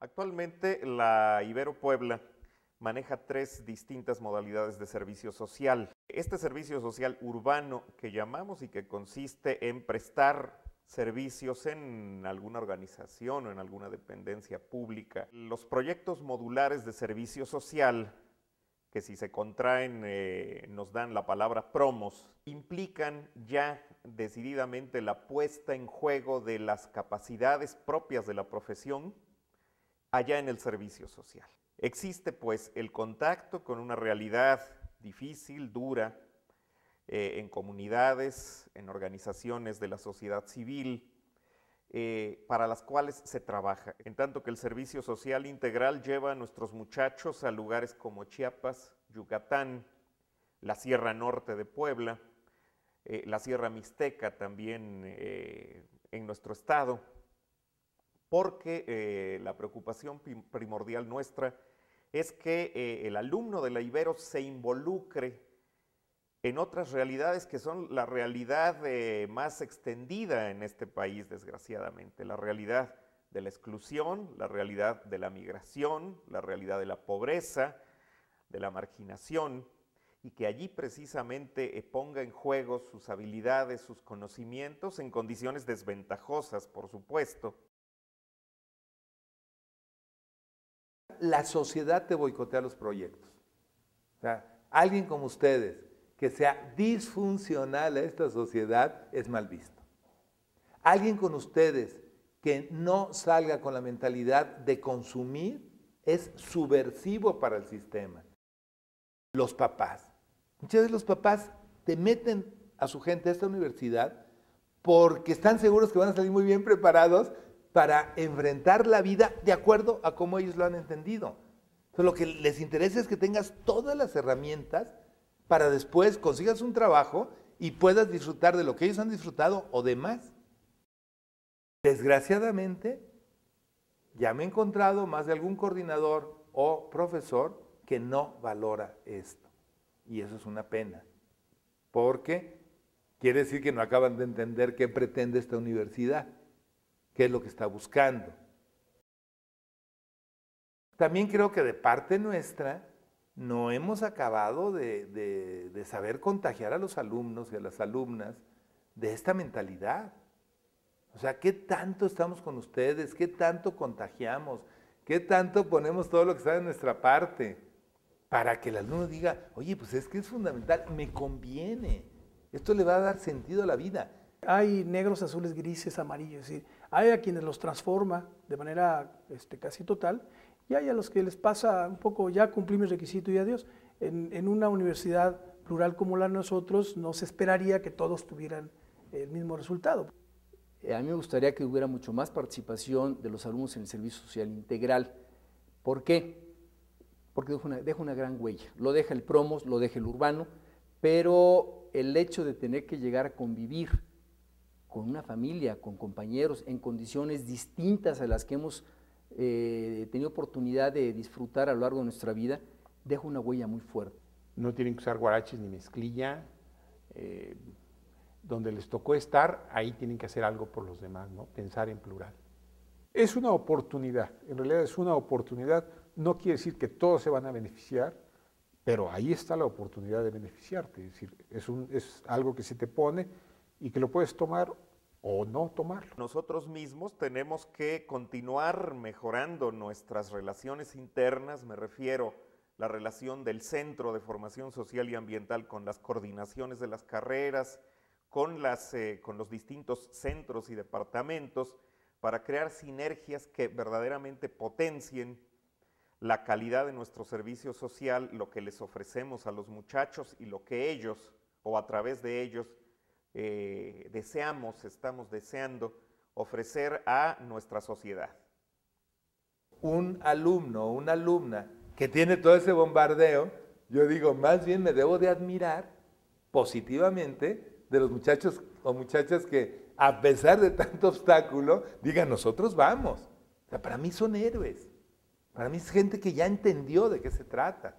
Actualmente la Ibero Puebla maneja tres distintas modalidades de servicio social. Este servicio social urbano que llamamos y que consiste en prestar servicios en alguna organización o en alguna dependencia pública. Los proyectos modulares de servicio social, que si se contraen eh, nos dan la palabra promos, implican ya decididamente la puesta en juego de las capacidades propias de la profesión allá en el servicio social. Existe pues el contacto con una realidad difícil, dura, eh, en comunidades, en organizaciones de la sociedad civil, eh, para las cuales se trabaja. En tanto que el servicio social integral lleva a nuestros muchachos a lugares como Chiapas, Yucatán, la Sierra Norte de Puebla, eh, la Sierra Mixteca también en nuestro estado, porque la preocupación primordial nuestra es que el alumno de la Ibero se involucre en otras realidades que son la realidad eh, más extendida en este país, desgraciadamente, la realidad de la exclusión, la realidad de la migración, la realidad de la pobreza, de la marginación, y que allí precisamente eh, ponga en juego sus habilidades, sus conocimientos en condiciones desventajosas, por supuesto. La sociedad te boicotea los proyectos. Alguien como ustedes, que sea disfuncional a esta sociedad es mal visto. Alguien con ustedes que no salga con la mentalidad de consumir es subversivo para el sistema. Los papás. Muchas veces los papás te meten a su gente a esta universidad porque están seguros que van a salir muy bien preparados para enfrentar la vida de acuerdo a cómo ellos lo han entendido. Entonces, lo que les interesa es que tengas todas las herramientas para después consigas un trabajo y puedas disfrutar de lo que ellos han disfrutado o de más. Desgraciadamente, ya me he encontrado más de algún coordinador o profesor que no valora esto. Y eso es una pena, porque quiere decir que no acaban de entender qué pretende esta universidad, qué es lo que está buscando. También creo que de parte nuestra no hemos acabado de, saber contagiar a los alumnos y a las alumnas de esta mentalidad. O sea, ¿qué tanto estamos con ustedes? ¿Qué tanto contagiamos? ¿Qué tanto ponemos todo lo que está de nuestra parte? Para que el alumno diga, oye, pues es que es fundamental, me conviene. Esto le va a dar sentido a la vida. Hay negros, azules, grises, amarillos. Es decir, hay a quienes los transforma de manera este, casi total y hay a los que les pasa un poco, ya cumplí mi requisito y adiós. En, en una universidad plural como la de nosotros, no se esperaría que todos tuvieran el mismo resultado. Eh, a mí me gustaría que hubiera mucho más participación de los alumnos en el servicio social integral. ¿Por qué? Porque deja una, deja una gran huella. Lo deja el promos, lo deja el urbano, pero el hecho de tener que llegar a convivir con una familia, con compañeros, en condiciones distintas a las que hemos eh, tenido oportunidad de disfrutar a lo largo de nuestra vida, deja una huella muy fuerte. No tienen que usar guaraches ni mezclilla. Eh, donde les tocó estar, ahí tienen que hacer algo por los demás, ¿no? Pensar en plural. Es una oportunidad, en realidad es una oportunidad, no quiere decir que todos se van a beneficiar, pero ahí está la oportunidad de beneficiarte, es decir, es, un, es algo que se te pone y que lo puedes tomar o no tomarlo. Nosotros mismos tenemos que continuar mejorando nuestras relaciones internas, me refiero la relación del Centro de Formación Social y Ambiental con las coordinaciones de las carreras, con, las, eh, con los distintos centros y departamentos, para crear sinergias que verdaderamente potencien la calidad de nuestro servicio social, lo que les ofrecemos a los muchachos y lo que ellos, o a través de ellos, eh, deseamos, estamos deseando ofrecer a nuestra sociedad. Un alumno una alumna que tiene todo ese bombardeo, yo digo, más bien me debo de admirar positivamente de los muchachos o muchachas que a pesar de tanto obstáculo, digan, nosotros vamos. Para mí son héroes. Para mí es gente que ya entendió de qué se trata.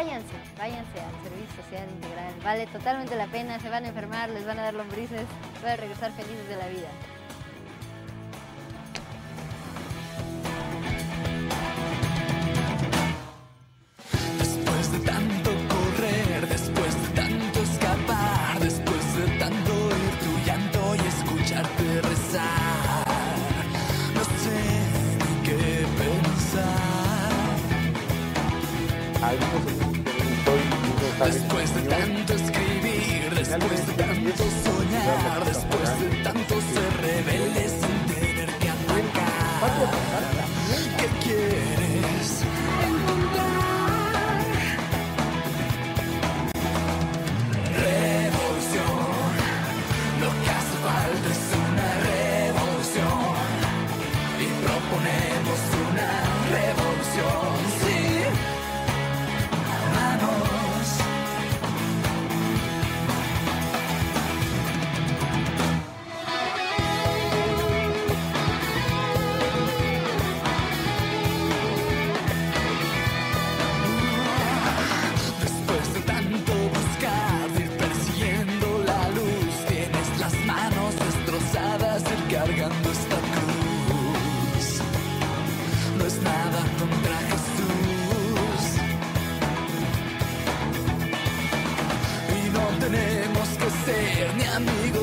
Váyanse, váyanse al servicio social integral. Vale totalmente la pena, se van a enfermar, les van a dar lombrices, van a regresar felices de la vida. Después de tanto correr, después de tanto escapar, después de tanto oír tu llanto y escucharte rezar, no sé ni qué pensar. Después de tanto escribir, después de tanto soñar, después de tanto ser rebelde sin tener que atacar, ¿qué quieres? Revolución, lo que hace falta es una revolución. Y proponemos una revolución, ser ni amigos